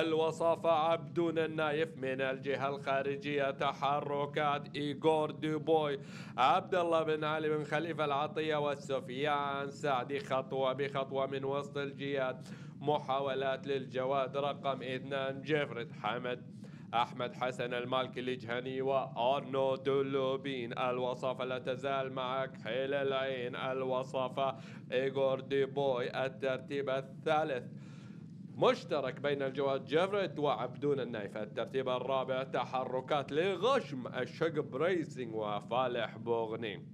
الوصافة عبدون النايف من الجهة الخارجية تحركات إيغور دوبوي؟ عبد الله بن علي بن خليفة العطية وسفيان سعدي خطوة بخطوة من وسط الجياد محاولات للجواد رقم اثنان. جيفرد حمد. أحمد حسن المالكي الجهني وأرنو دولوبين. الوصافة لا تزال مع كحيل العين. الوصافة إيغور دي بوي الترتيب الثالث. مشترك بين الجواد جيفريت وعبدون النايف. الترتيب الرابع تحركات لغشم الشقب Racing وفالح بوغني.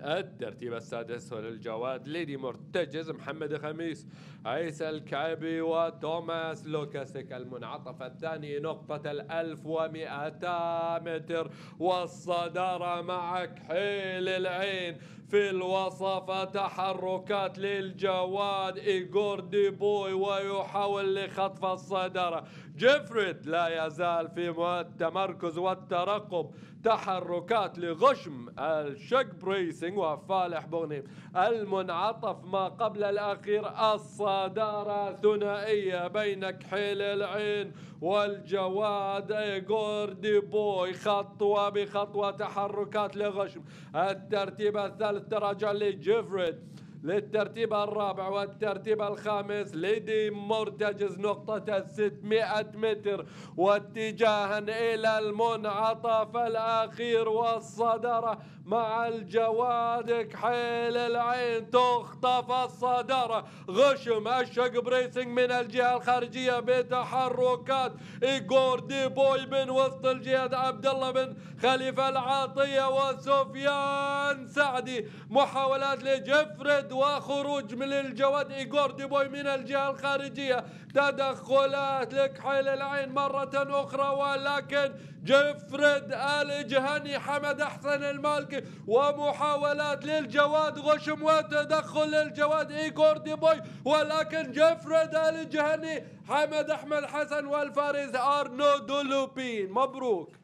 الترتيب السادس للجواد ليدي مرتجز محمد خميس عيسى الكعبي وتوماس لوكاسيك. المنعطف الثاني نقطة الألف ومئتا متر والصدارة مع كحيل العين. في الوصافة تحركات للجواد إيغور ديبوي ويحاول لخطف الصدارة جيفريد لا يزال في التمركز والترقب. تحركات لغشم الشقب Racing وفالح بوغنيم المنعطف ما قبل الأخير الصدارة ثنائية بين كحيل العين والجواد. إيغور ديبوي خطوة بخطوة تحركات لغشم. الترتيب الثالث تراجع لجيفريد للترتيب الرابع والترتيب الخامس ليدي مرتجز نقطة 600 متر. واتجاها إلى المنعطف الأخير والصدارة مع الجواد كحيل العين تخطف الصدارة. غشم الشقب Racing من الجهة الخارجية بتحركات إيغور دي بوي من وسط الجياد عبد الله بن خليفة العطية وسفيان سعدي محاولات لجفرد وخروج من الجواد إيغور دي بوي من الجهة الخارجية. تدخلات لكحيل العين مرة أخرى ولكن جفرد الجهني حمد أحمد حسن المالكي ومحاولات للجواد غشم وتدخل للجواد إيغور دي بوي ولكن جفرد الجهني حمد أحمد حسن والفارس أرنو دولوبين. مبروك.